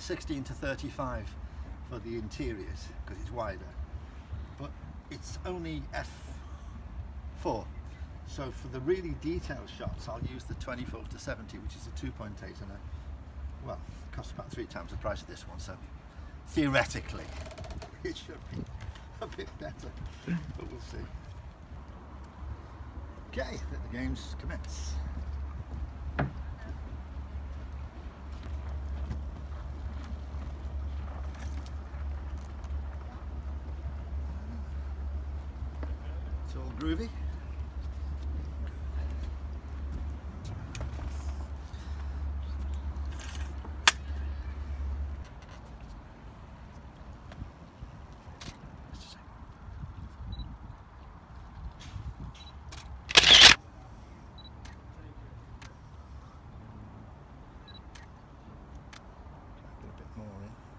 16 to 35 for the interiors because it's wider. But it's only f4 so for the really detailed shots I'll use the 24 to 70 which is a 2.8 and a well it costs about three times the price of this one so theoretically it should be a bit better but we'll see. Okay let the games commence It's all groovy. more in.